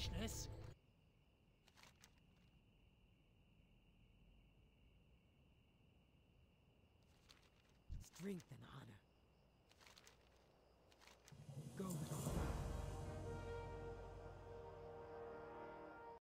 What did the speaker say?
foolishness. Strength and honor.